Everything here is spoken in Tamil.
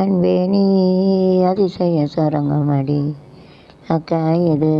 அன்பே நீ அதிசய சரங்கமடி அக்கா இது